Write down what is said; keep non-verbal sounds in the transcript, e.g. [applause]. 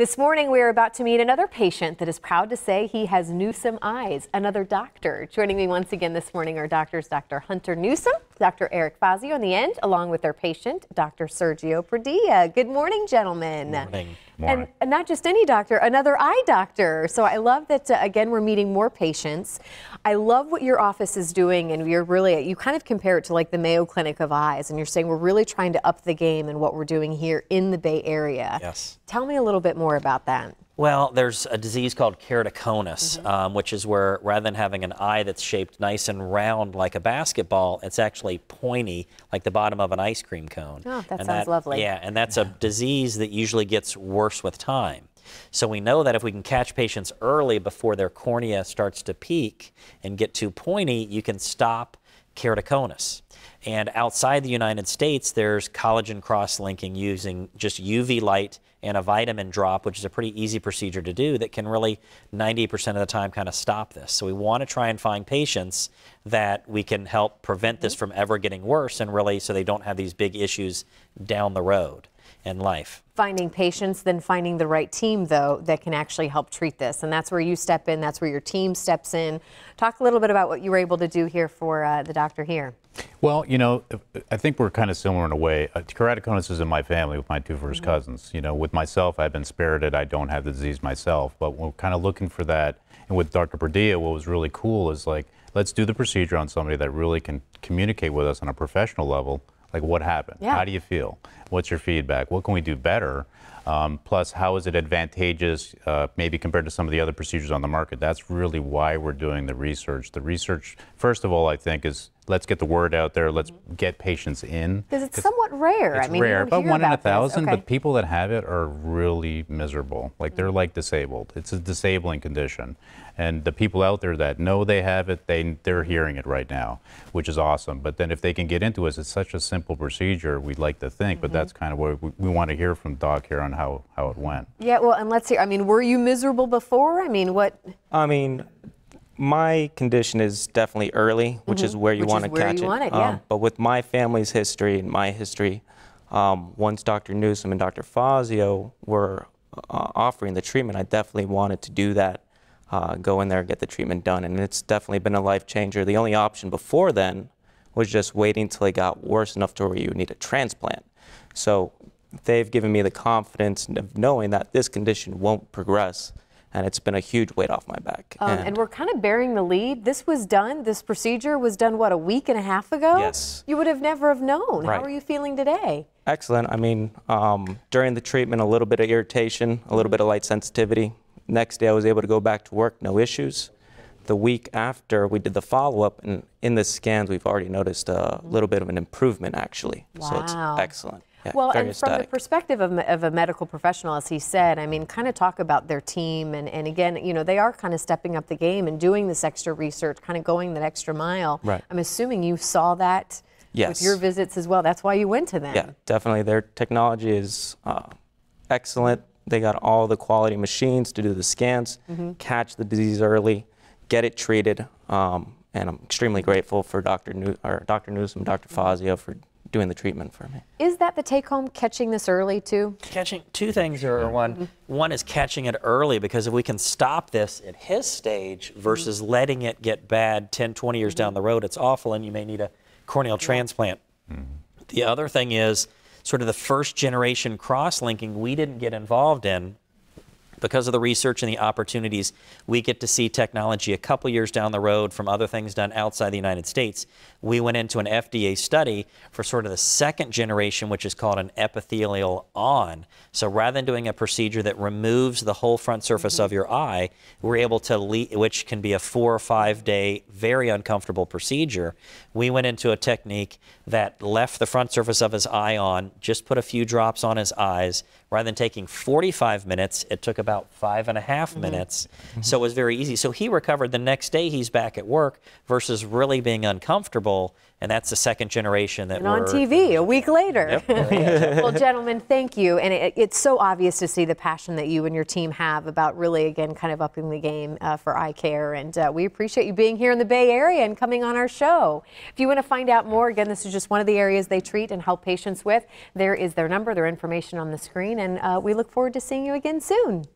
This morning, we are about to meet another patient that is proud to say he has Newsom eyes, another doctor. Joining me once again this morning are doctors Dr. Hunter Newsom, Dr. Eric Fazio in the end, along with their patient, Dr. Sergio Padilla. Good morning, gentlemen. Morning. And, and not just any doctor, another eye doctor. So I love that, uh, again, we're meeting more patients. I love what your office is doing, and you're really, you kind of compare it to like the Mayo Clinic of Eyes, and you're saying we're really trying to up the game in what we're doing here in the Bay Area. Yes. Tell me a little bit more about that. Well, there's a disease called keratoconus, mm -hmm. um, which is where rather than having an eye that's shaped nice and round like a basketball, it's actually pointy like the bottom of an ice cream cone. Oh, that and sounds that, lovely. Yeah, and that's a [laughs] disease that usually gets worse with time. So we know that if we can catch patients early before their cornea starts to peak and get too pointy, you can stop keratoconus. And outside the United States, there's collagen cross-linking using just UV light and a vitamin drop, which is a pretty easy procedure to do that can really 90% of the time kind of stop this. So we want to try and find patients that we can help prevent this mm-hmm. from ever getting worse and really so they don't have these big issues down the road in life. Finding patients, then finding the right team, though, that can actually help treat this. And that's where you step in, that's where your team steps in. Talk a little bit about what you were able to do here for uh, the doctor here. Well, you know, I think we're kind of similar in a way. Uh, keratoconus is in my family with my two first mm -hmm. cousins. You know, with myself, I've been spared it. I don't have the disease myself, but we're kind of looking for that. And with Dr. Padilla, what was really cool is like, let's do the procedure on somebody that really can communicate with us on a professional level like what happened? Yeah. How do you feel? What's your feedback? What can we do better? Um, plus, how is it advantageous, uh, maybe compared to some of the other procedures on the market? That's really why we're doing the research. The research, first of all, I think, is let's get the word out there. Let's get patients in. Because it's somewhat rare. It's I mean, rare, but one in a thousand. Okay. But people that have it are really miserable. Like they're like disabled. It's a disabling condition, and the people out there that know they have it, they they're hearing it right now, which is awesome. But then if they can get into it, it's such a simple procedure. We'd like to think, mm -hmm. but that's kind of what we, we want to hear from Doc here on how how it went. Yeah. Well, and let's hear. I mean, were you miserable before? I mean, what? I mean, my condition is definitely early, which mm -hmm. is where you want to catch it. it yeah. um, but with my family's history and my history, um, once Dr. Newsom and Dr. Fazio were uh, offering the treatment, I definitely wanted to do that, uh, go in there and get the treatment done. And it's definitely been a life changer. The only option before then was just waiting until it got worse enough to where you need a transplant. So they've given me the confidence of knowing that this condition won't progress and it's been a huge weight off my back. Um, and, and, we're kind of bearing the lead. This was done, this procedure was done, what, a week and a half ago? Yes. You would have never have known. Right. How are you feeling today? Excellent. I mean, um, during the treatment, a little bit of irritation, a little bit of light sensitivity. Next day, I was able to go back to work, no issues. The week after, we did the follow-up, and in the scans, we've already noticed a little bit of an improvement, actually. Wow. So it's excellent. Yeah, well, and from the perspective of, of, a medical professional, as he said, I mean, kind of talk about their team. And, and again, you know, they are kind of stepping up the game and doing this extra research, kind of going that extra mile. Right. I'm assuming you saw that yes. with your visits as well. That's why you went to them. Yeah, definitely. Their technology is uh, excellent. They got all the quality machines to do the scans, mm -hmm. catch the disease early, get it treated. Um, and I'm extremely grateful for Dr. New or Dr. Newsom, Dr. Fazio for doing the treatment for me. Is that the take home, catching this early too? Catching, two things are one. Mm -hmm. One is catching it early because if we can stop this at his stage versus mm -hmm. letting it get bad 10, 20 years down the road, it's awful and you may need a corneal transplant. Mm-hmm. The other thing is sort of the first generation cross-linking we didn't get involved in because of the research and the opportunities, we get to see technology a couple years down the road from other things done outside the United States. We went into an FDA study for sort of the second generation, which is called an epithelial on. So rather than doing a procedure that removes the whole front surface mm -hmm. of your eye, we're able to, which can be a four or five day, very uncomfortable procedure. We went into a technique that left the front surface of his eye on, just put a few drops on his eyes. Rather than taking 45 minutes, it took about five and a half mm -hmm. minutes. Mm -hmm. So it was very easy. So he recovered the next day, he's back at work versus really being uncomfortable and that's the second generation that and on TV a week later. [laughs] well, gentlemen, thank you. And it, it's so obvious to see the passion that you and your team have about really, again, kind of upping the game uh, for eye care. And uh, we appreciate you being here in the Bay Area and coming on our show. If you want to find out more, again, this is just one of the areas they treat and help patients with. There is their number, their information on the screen. And uh, we look forward to seeing you again soon.